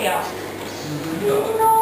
十五